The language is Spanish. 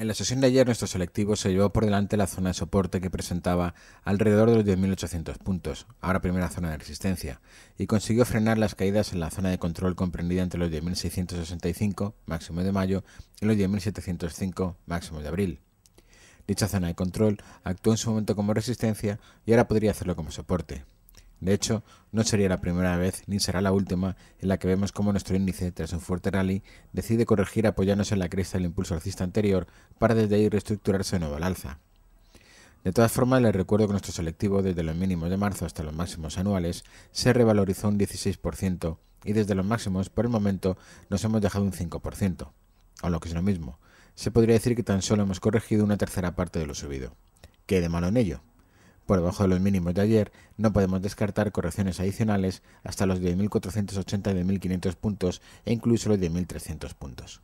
En la sesión de ayer nuestro selectivo se llevó por delante la zona de soporte que presentaba alrededor de los 10.800 puntos, ahora primera zona de resistencia, y consiguió frenar las caídas en la zona de control comprendida entre los 10.665 máximo de mayo y los 10.705 máximo de abril. Dicha zona de control actuó en su momento como resistencia y ahora podría hacerlo como soporte. De hecho, no sería la primera vez ni será la última en la que vemos cómo nuestro índice, tras un fuerte rally, decide corregir apoyándose en la cresta del impulso alcista anterior para desde ahí reestructurarse de nuevo al alza. De todas formas, les recuerdo que nuestro selectivo, desde los mínimos de marzo hasta los máximos anuales, se revalorizó un 16% y desde los máximos, por el momento, nos hemos dejado un 5%, o lo que es lo mismo. Se podría decir que tan solo hemos corregido una tercera parte de lo subido. ¿Qué de malo en ello? Por debajo de los mínimos de ayer, no podemos descartar correcciones adicionales hasta los 10.480 y 10.500 puntos e incluso los 10.300 puntos.